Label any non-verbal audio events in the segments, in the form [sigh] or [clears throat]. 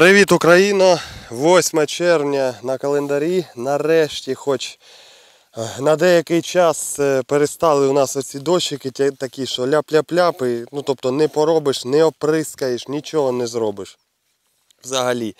Привіт, Україно! 8 червня на календарі. Нарешті, хоч е, на деякий час е, перестали у нас оці дощики такі, що ляп-ляп-ляп, ну тобто не поробиш, не оприскаєш, нічого не зробиш. Взагалі.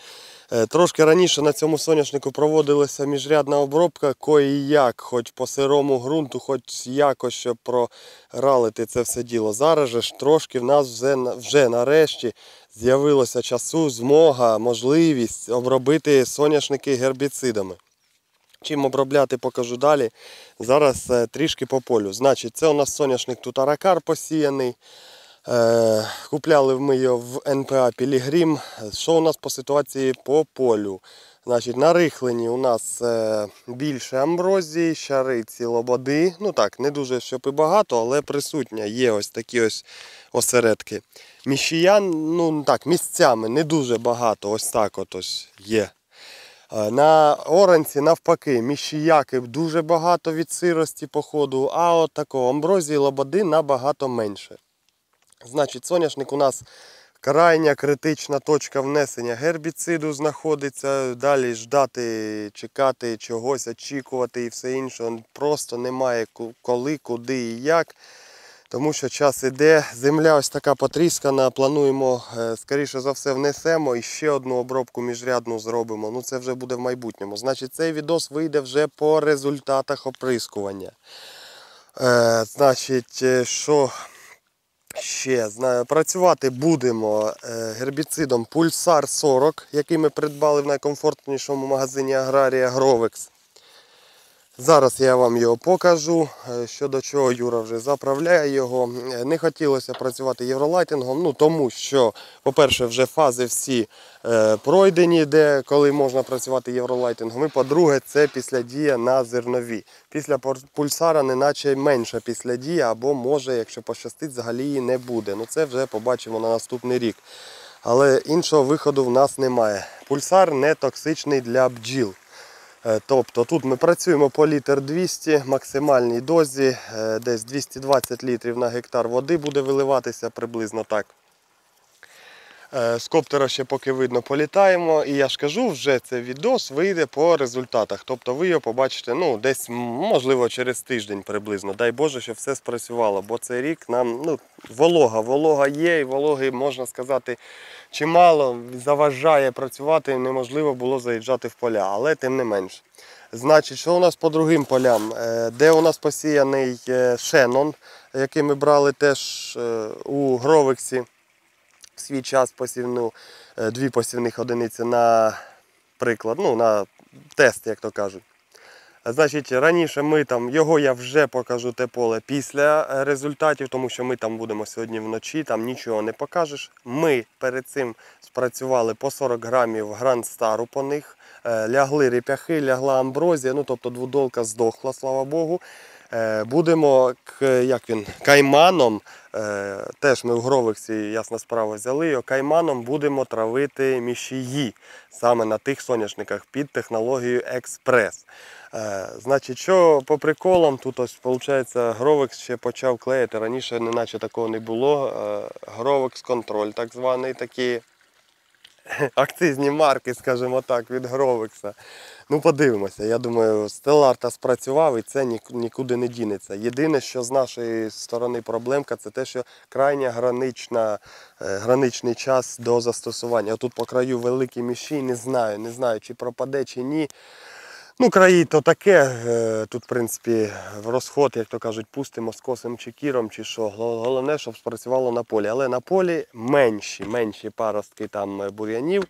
Е, Трошки раніше на цьому соняшнику проводилася міжрядна обробка, кої як, хоч по сирому ґрунту, хоч якось, щоб проралити це все діло. Зараз же ж трошки в нас вже, вже нарешті з'явилося часу, змога, можливість обробити соняшники гербіцидами. Чим обробляти, покажу далі. Зараз е, трішки по полю. Значить, це у нас соняшник тут аракар посіяний. Е, купляли ми його в НПА Пілігрім. Що у нас по ситуації по полю? Значить, на рихленні у нас е, більше амброзії, щариці, лободи. Ну так, не дуже щоб і багато, але присутня. Є ось такі ось осередки. Міщіян, ну так, місцями не дуже багато. Ось так от ось є. Е, На оранці навпаки, міщіяки дуже багато від сирості походу, а от такого амброзії лободи набагато менше. Значить, соняшник у нас крайня критична точка внесення гербіциду знаходиться. Далі ждати, чекати чогось, очікувати і все інше. Просто немає коли, куди і як. Тому що час іде, земля ось така потріскана, плануємо, е, скоріше за все, внесемо і ще одну обробку міжрядну зробимо. Ну це вже буде в майбутньому. Значить, цей відос вийде вже по результатах оприскування. Е, значить, е, що ще? Працювати будемо е, гербіцидом Пульсар 40, який ми придбали в найкомфортнішому магазині Аграрія Гровекс. Зараз я вам його покажу. Е, Щодо чого Юра вже заправляє його. Е, Не хотілося працювати євролайтингом, ну тому що, по-перше, вже фази всі е, пройдені, де коли можна працювати євролайтингом. І по-друге, це післядія на зернові. Після пульсара неначе менша післядія, або може, якщо пощастить, взагалі її не буде. Ну це вже побачимо на наступний рік. Але іншого виходу в нас немає. Пульсар не токсичний для бджіл. Е, Тобто тут ми працюємо по літр 200, максимальній дозі, е, десь 220 літрів на гектар води буде виливатися приблизно так. Е, З коптера ще поки видно політаємо. І я ж кажу, вже цей відос вийде по результатах. Тобто ви його побачите ну, десь, можливо, через тиждень приблизно. Дай Боже, щоб все спрацювало. Бо цей рік нам ну, волога, волога є, і вологи, можна сказати, чимало заважає працювати, неможливо було заїжджати в поля, але тим не менш. Значить, що у нас по другим полям? Е, Де у нас посіяний е, шенон, який ми брали теж у Гровексі в свій час посівну, е, дві посівних одиниці на приклад, ну, на тест, як то кажуть. Значить, раніше ми там, його я вже покажу те поле після е, результатів, тому що ми там будемо сьогодні вночі, там нічого не покажеш. Ми перед цим спрацювали по 40 грамів Гранд Стару по них. Е, Лягли реп'яхи, лягла амброзія, ну тобто двудолка здохла, слава Богу. Будемо як він, Кайманом, теж ми в Гровексі, ясна справа, взяли його, Кайманом будемо травити мишії саме на тих соняшниках під технологією експрес. Е, Значить, що по приколам, тут ось виходить, Гровекс ще почав клеїти. Раніше неначе такого не було. Е, Гровекс контроль, так званий такі [laughs] акцизні марки, скажімо так, від Гровекса. Ну, подивимося. Я думаю, Стелларта спрацював і це нікуди не дінеться. Єдине, що з нашої сторони проблемка, це те, що крайня гранична, е, граничний час до застосування. Тут по краю великі міші, не знаю, не знаю, чи пропаде, чи ні. Ну, краї то таке. е, Тут, в принципі, в розход, як то кажуть, пустимо з косим чи кіром, чи що. Головне, щоб спрацювало на полі. Але на полі менші, менші паростки там е, бур'янів.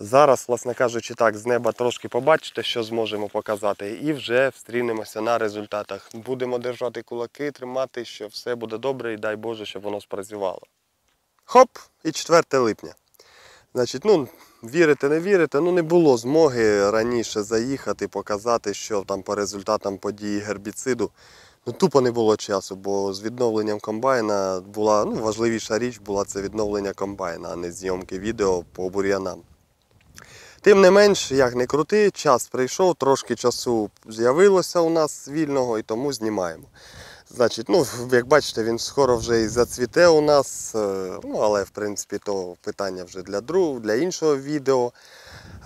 Зараз, власне кажучи, так, з неба трошки побачите, що зможемо показати, і вже встрінемося на результатах. Будемо держати кулаки, тримати, що все буде добре, і дай Боже, щоб воно спрацювало. Хоп! І 4 липня. Значить, ну, вірите, не вірите, ну не було змоги раніше заїхати, показати, що там по результатам події гербіциду. Ну, тупо не було часу, бо з відновленням комбайна була ну, важливіша річ була це відновлення комбайна, а не зйомки відео по бур'янам. Тим не менш, як не крути, час прийшов, трошки часу з'явилося у нас вільного і тому знімаємо. Значить, ну, як бачите, він скоро вже і зацвіте у нас. е, Ну, але в принципі то питання вже для друг, для іншого відео.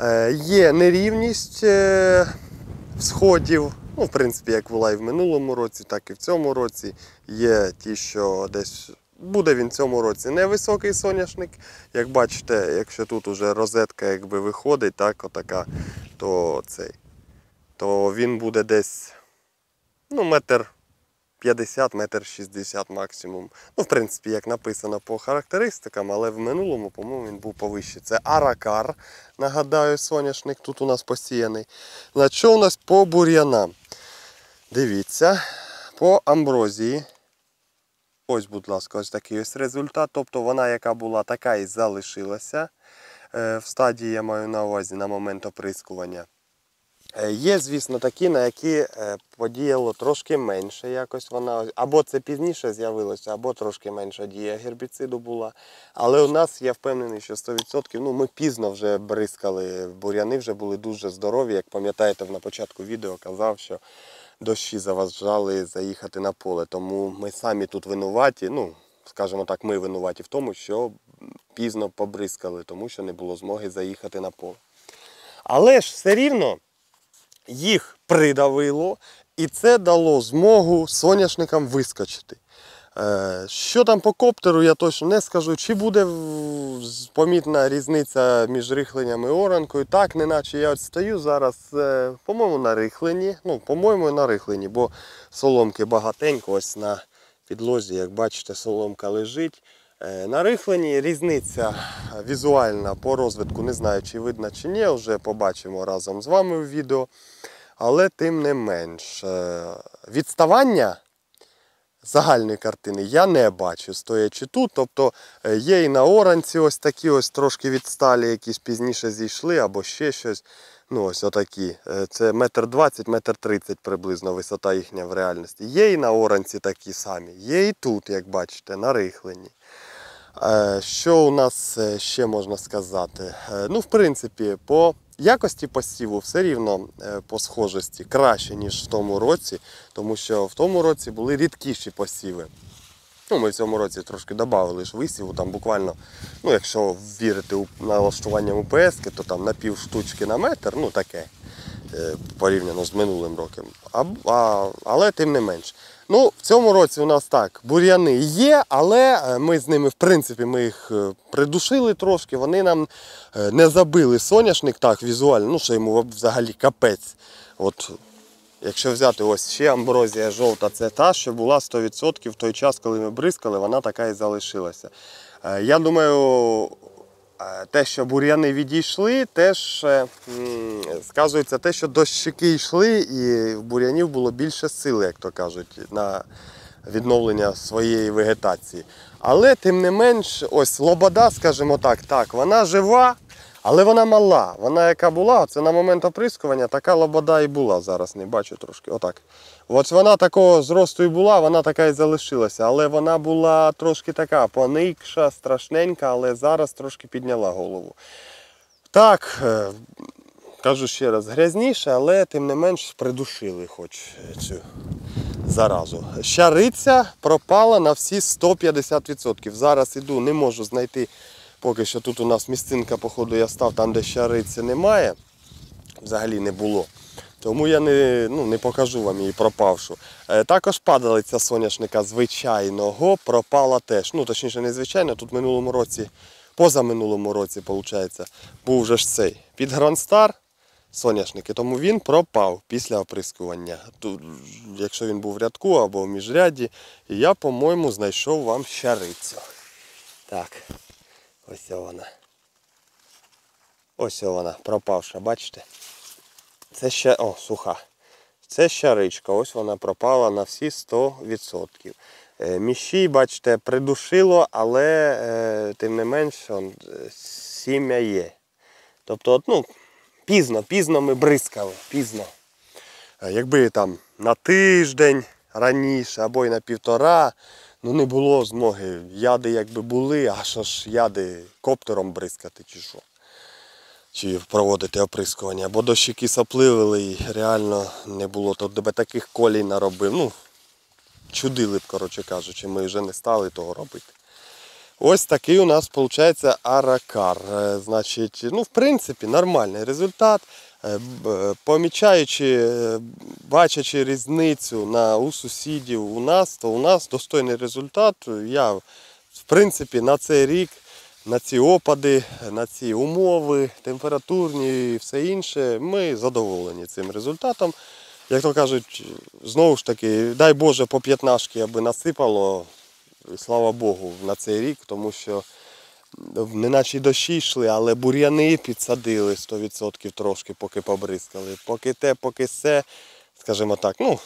Е, Є нерівність е, всходів. Ну, в принципі, як була і в минулому році, так і в цьому році. Є ті, що десь буде він в цьому році невисокий соняшник. Як бачите, якщо тут уже розетка якби виходить, так, отака, то цей, то він буде десь ну, метр 50, метр 60 максимум. Ну, в принципі, як написано по характеристикам, але в минулому, по-моєму, він був повище. Це Аракар, нагадаю, соняшник тут у нас посіяний. Значить, що у нас по бур'янам? Дивіться, по амброзії. Ось, будь ласка, ось такий ось результат. Тобто вона, яка була, така і залишилася. Е, В стадії я маю на увазі на момент оприскування. Е, Є, звісно, такі, на які е, подіяло трошки менше якось вона. Або це пізніше з'явилося, або трошки менша дія гербіциду була. Але у нас я впевнений, що 100% ну, ми пізно вже бризкали. Бур'яни вже були дуже здорові. Як пам'ятаєте, на початку відео казав, що дощі заважали заїхати на поле. Тому ми самі тут винуваті. Ну, скажімо так, ми винуваті в тому, що пізно побризкали, тому що не було змоги заїхати на поле. Але ж все рівно їх придавило, і це дало змогу соняшникам вискочити. Е, Що там по коптеру, я точно не скажу. Чи буде помітна різниця між рихленням і оранкою? Так, неначе я стою зараз, е, по-моєму, на рихленні. Ну, по-моєму, на рихленні, бо соломки багатенько ось на підлозі, як бачите, соломка лежить. Е, На рихленні різниця візуальна по розвитку, не знаю, чи видно чи ні, вже побачимо разом з вами в відео. Але тим не менш, е, відставання загальної картини я не бачу, стоячи тут. Тобто е, є і на оранці ось такі ось трошки відсталі, якісь пізніше зійшли, або ще щось. Ну, ось отакі. Це метр двадцять, метр тридцять приблизно висота їхня в реальності. Є і на оранці такі самі, є і тут, як бачите, на рихленні. Е, Що у нас е, ще можна сказати? Е, Ну, в принципі, по якості посіву все рівно по схожості краще, ніж в тому році, тому що в тому році були рідкіші посіви. Ну, ми в цьому році трошки додали ж висіву, там буквально, ну, якщо вірити у налаштуванням УПС, то там на пів штучки на метр, ну таке порівняно з минулим роком. А, а, але тим не менш. Ну, в цьому році у нас так, бур'яни є, але е, ми з ними, в принципі, ми їх е, придушили трошки, вони нам е, не забили соняшник так візуально, ну що йому взагалі капець. От, якщо взяти ось ще амброзія жовта, це та, що була 100% в той час, коли ми бризкали, вона така і залишилася. Е, Я думаю, Е, те, що бур'яни відійшли, теж е, сказується те, що дощики йшли, і в бур'янів було більше сили, як то кажуть, на відновлення своєї вегетації. Але тим не менш, ось лобода, скажімо так, так, вона жива, але вона мала. Вона яка була, це на момент оприскування, така лобода і була. Зараз не бачу трошки. Отак. От вона такого зросту і була, вона така і залишилася. Але вона була трошки така поникша, страшненька, але зараз трошки підняла голову. Так, е, кажу ще раз, грязніше, але тим не менш придушили хоч цю заразу. Щариця пропала на всі 150%. Зараз іду, не можу знайти. Поки що тут у нас місцинка, походу, я став там, де щариці немає. Взагалі не було. Тому я не, ну, не покажу вам її пропавшу. Е, також падалиця соняшника звичайного пропала теж. Ну, точніше, не звичайно, тут минулому році, позаминулому році, виходить, був вже ж цей під Грандстар соняшники, тому він пропав після оприскування. Тут, якщо він був в рядку або в міжряді, я, по-моєму, знайшов вам щарицю. Так, ось вона. Ось вона, пропавша, бачите? Це ще, о, суха. Це щаричка, ось вона пропала на всі 100%. Е, Міщій, бачите, придушило, але е, тим не менш сім'я є. Тобто, от, ну, пізно, пізно ми бризкали, пізно. Е, Якби там на тиждень раніше або й на півтора, ну не було змоги. Яди якби були, а що ж яди коптером бризкати чи що чи проводити оприскування, бо дощики сопливили і реально не було. То тебе таких колій наробив. Ну, чудили б, коротше кажучи, ми вже не стали того робити. Ось такий у нас виходить аракар. Е, Значить, ну, в принципі, нормальний результат. Е, е, Помічаючи, бачачи різницю на, у сусідів у нас, то у нас достойний результат. Я, в принципі, на цей рік, на ці опади, на ці умови, температурні і все інше, ми задоволені цим результатом. Як то кажуть, знову ж таки, дай Боже по п'ятнашки, аби насипало, і слава Богу, на цей рік, тому що не наче дощі йшли, але бур'яни підсадили 100% трошки, поки побризкали. Поки те, поки все, скажімо так, ну,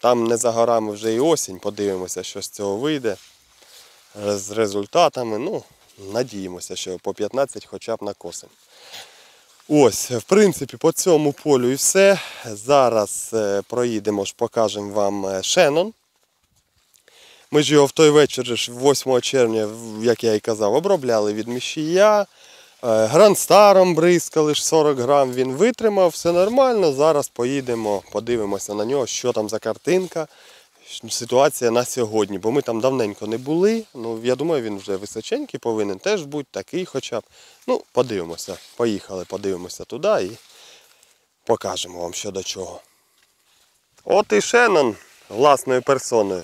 там не за горами вже і осінь, подивимося, що з цього вийде. З результатами, ну, надіємося, що по 15 хоча б накосимо. Ось, в принципі, по цьому полю і все. Зараз е, проїдемо ж, покажемо вам е, Шеннон. Ми ж його в той вечір, 8 червня, як я і казав, обробляли від міщія. Е, Грандстаром бризкали ж 40 грам, він витримав, все нормально. Зараз поїдемо, подивимося на нього, що там за картинка, ситуація на сьогодні. Бо ми там давненько не були. Ну, я думаю, він вже височенький повинен теж бути такий хоча б. Ну, подивимося. Поїхали, подивимося туди і покажемо вам що до чого. От і Шеннон власною персоною.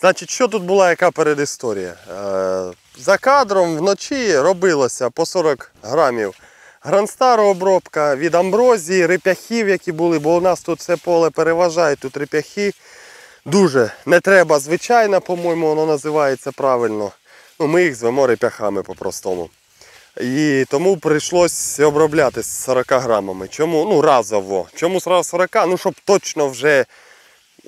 Значить, що тут була яка передісторія? Е, за кадром вночі робилося по 40 грамів гранстару обробка від амброзії, рипяхів, які були, бо у нас тут все поле переважає, тут рипяхи. Дуже не треба, звичайно, по-моєму, воно називається правильно. Ну, ми їх звемо рипяхами по-простому. І тому прийшлось обробляти з 40 грамами. Чому? Ну, разово. Чому зразу 40? Ну, щоб точно вже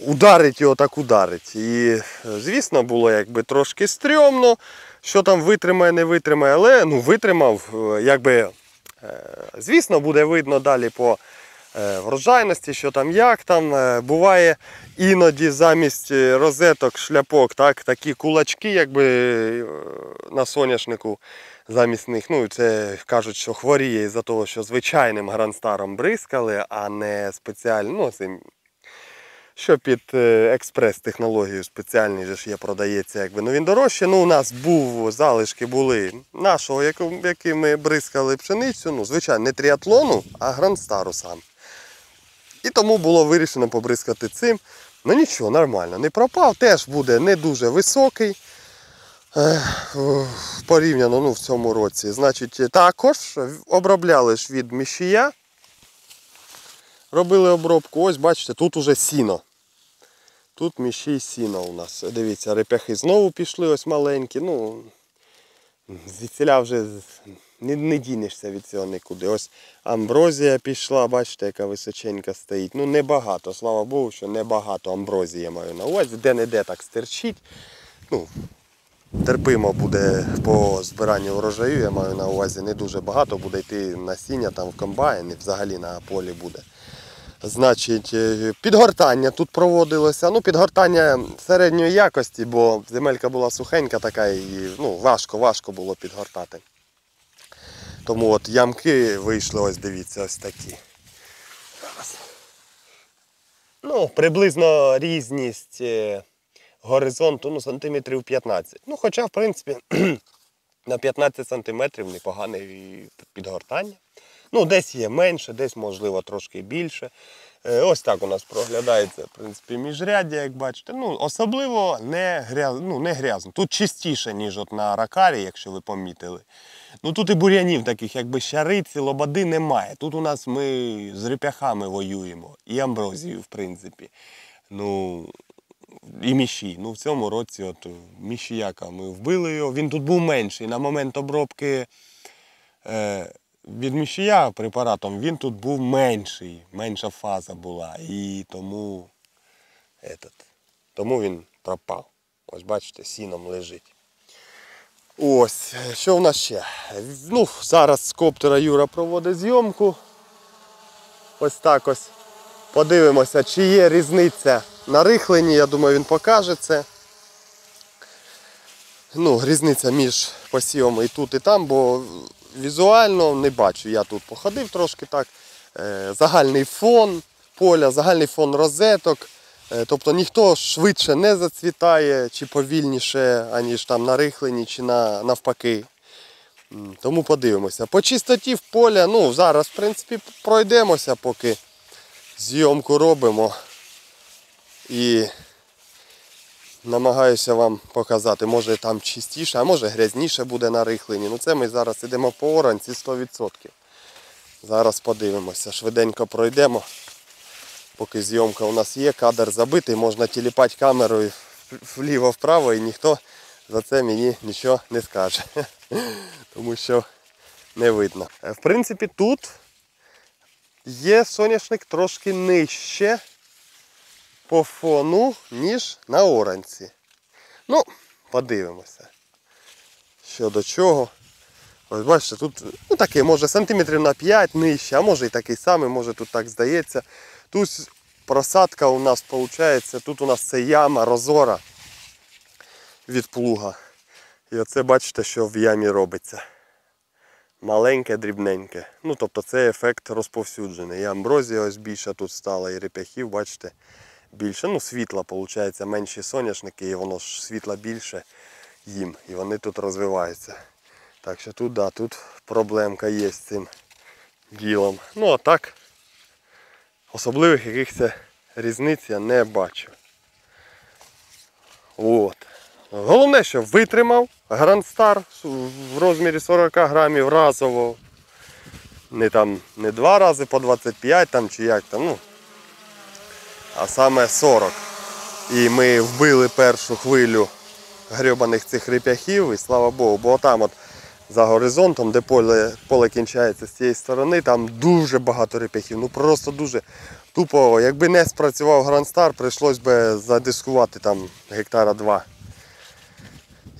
ударить його, так ударить. І, звісно, було якби трошки стрьомно, що там витримає, не витримає, але ну, витримав, е, якби, е, звісно, буде видно далі по е, врожайності, що там як там. Буває іноді замість розеток, шляпок, так, такі кулачки, якби на соняшнику замість них. Ну, це кажуть, що хворіє із-за того, що звичайним гранстаром бризкали, а не спеціально. Ну, що під е, експрес-технологію спеціальний же ж є, продається, якби. Ну він дорожче. Ну, у нас був, залишки були нашого, яким ми бризкали пшеницю. Ну, звичайно, не тріатлону, а грандстару сам. І тому було вирішено побризкати цим. Ну нічого, нормально, не пропав, теж буде не дуже високий. Порівняно ну, в цьому році. Значить, також обробляли ж від міщія. Робили обробку. Ось бачите, тут уже сіно. Тут міщій сіно у нас. Дивіться, репяхи знову пішли, ось маленькі. Ну, звідсіля вже не, не дінешся від цього нікуди. Ось амброзія пішла, бачите, яка височенька стоїть. Ну, небагато, слава Богу, що небагато амброзії я маю на увазі. Де-не-де так стерчить. Ну, терпимо буде по збиранню урожаю, я маю на увазі не дуже багато, буде йти насіння там в комбайн і взагалі на полі буде. Значить, е, підгортання тут проводилося. Ну, підгортання середньої якості, бо земелька була сухенька така і ну, важко, важко було підгортати. Тому от ямки вийшли, ось дивіться, ось такі. Ну, приблизно різність е, горизонту ну, сантиметрів 15. Ну, хоча, в принципі, [clears throat] на 15 сантиметрів непогане підгортання. Ну, десь є менше, десь, можливо, трошки більше. Е, Ось так у нас проглядається, в принципі, міжряддя, як бачите. Ну, особливо не, гряз... ну, не грязно. Тут чистіше, ніж от на ракарі, якщо ви помітили. Ну тут і бур'янів таких, якби щариці, лободи немає. Тут у нас ми з репяхами воюємо. І амброзію, в принципі. Ну, і міші. Ну, в цьому році от мішіяка ми вбили його. Він тут був менший. На момент обробки е, від мішія препаратом він тут був менший, менша фаза була. І тому, этот, тому він пропав. Ось бачите, сіном лежить. Ось, що в нас ще? Ну, зараз з коптера Юра проводить зйомку. Ось так ось. Подивимося, чи є різниця на рихленні, я думаю, він покаже це. Ну, різниця між посівами і тут, і там, бо візуально не бачу. Я тут походив трошки так. Е, Загальний фон поля, загальний фон розеток. Е, Тобто ніхто швидше не зацвітає чи повільніше, аніж там на рихлені чи на, навпаки. Тому подивимося. По чистоті в поля, ну зараз в принципі пройдемося, поки зйомку робимо. І намагаюся вам показати, може там чистіше, а може грязніше буде на рихлені. Ну це ми зараз йдемо по оранці 100%. Зараз подивимося, швиденько пройдемо. Поки зйомка у нас є, кадр забитий, можна тіліпати камерою вліво-вправо і ніхто за це мені нічого не скаже. [laughs] Тому що не видно. Е, В принципі, тут є соняшник трошки нижче по фону, ніж на оранці. Ну, подивимося. Що до чого. Ось бачите, тут ну, такий, може сантиметрів на 5 нижче, а може і такий самий, може тут так здається. Тут просадка у нас виходить, тут у нас це яма розора від плуга. І оце бачите, що в ямі робиться. Маленьке, дрібненьке. Ну, тобто це ефект розповсюджений. І амброзія ось більше тут стала, і реп'яхів, бачите, більше. Ну, світла, виходить, менші соняшники, і воно ж світла більше їм. І вони тут розвиваються. Так що тут, да, тут проблемка є з цим ділом. Ну а так, особливих якихось різниць я не бачу. От. Головне, що витримав Star в розмірі 40 грамів разово. Не там не два рази по 25 там чи як там, ну. А саме 40. І ми вбили першу хвилю грьобаних цих реп'яхів і слава Богу, бо там от за горизонтом, де поле, поле кінчається з цієї сторони, там дуже багато реп'яхів. Ну просто дуже тупо, якби не спрацював Star, прийшлось би задискувати там гектара два.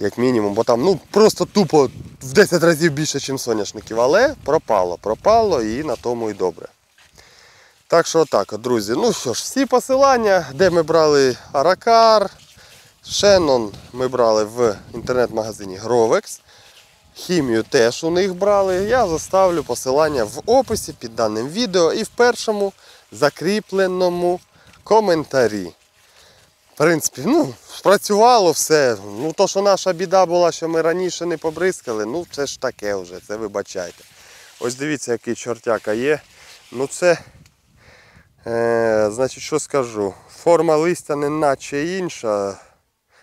Як мінімум, бо там ну просто тупо в 10 разів більше, ніж соняшників. Але пропало, пропало і на тому і добре. Так що отак, друзі. Ну що ж, всі посилання, де ми брали Аракар, Шеннон ми брали в інтернет-магазині Grovex. Хімію теж у них брали. Я заставлю посилання в описі під даним відео і в першому закріпленому коментарі. В принципі, ну, спрацювало все. Ну, то, що наша біда була, що ми раніше не побризкали, ну це ж таке вже, це вибачайте. Ось дивіться, який чортяка є. Ну це, е, значить, що скажу. Форма листя не наче інша,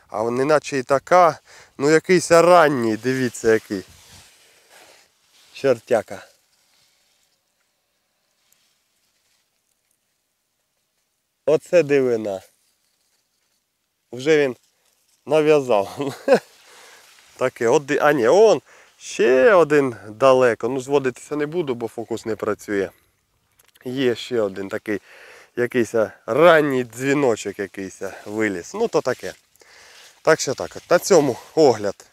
а не наче і така. Ну якийсь ранній, дивіться який. Чортяка. Оце дивина. Вже він нав'язав. [laughs] Таке, от, ди- а ні, он ще один далеко. Ну, зводитися не буду, бо фокус не працює. Є ще один такий якийсь ранній дзвіночок якийсь виліз. Ну то таке. Так що так. На цьому огляд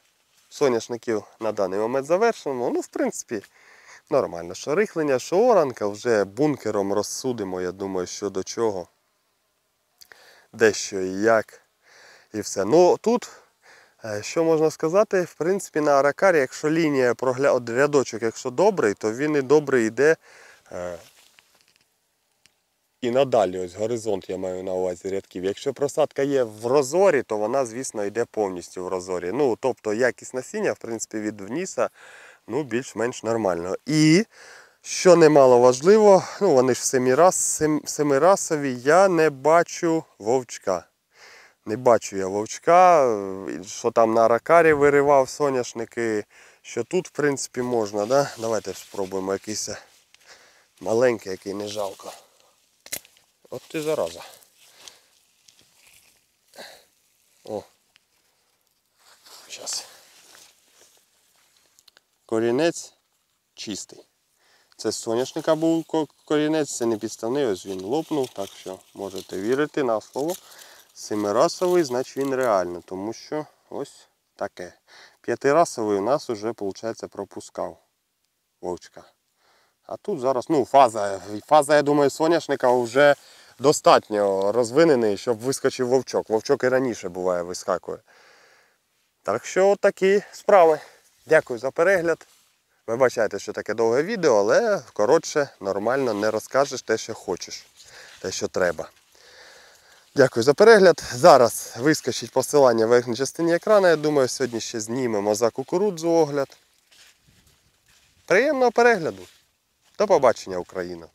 соняшників на даний момент завершено. Ну, в принципі, нормально. Що рихлення, що оранка, вже бункером розсудимо, я думаю, що до чого. Де що і як. І все. Ну тут, е, що можна сказати, в принципі, на аракарі, якщо лінія прогля... рядочок, якщо добрий, то він і добре йде. Е, І надалі, ось горизонт я маю на увазі рядків. Якщо просадка є в розорі, то вона, звісно, йде повністю в розорі. Ну, тобто якість насіння, в принципі, від вніса ну, більш-менш нормально. І, що немало важливо, ну вони ж семирас, сем, семирасові, я не бачу вовчка. Не бачу я вовчка, е, що там на ракарі виривав соняшники, що тут, в принципі, можна. Да? Давайте спробуємо якийсь маленький, який не жалко. От ти зараза. О. Зараз. Корінець чистий. Це з соняшника був корінець, це не підставний, ось він лопнув, так що можете вірити на слово. Семирасовий, значить він реально, тому що ось таке. П'ятирасовий у нас вже, виходить, пропускав вовчка. А тут зараз, ну, фаза, фаза, я думаю, соняшника вже достатньо розвинений, щоб вискочив вовчок. Вовчок і раніше буває вискакує. Так що такі справи. Дякую за перегляд. Вибачайте, що таке довге відео, але коротше, нормально не розкажеш те, що хочеш, те, що треба. Дякую за перегляд. Зараз вискочить посилання в верхній частині екрану. Я думаю, сьогодні ще знімемо за кукурудзу огляд. Приємного перегляду. До побачення, Україна!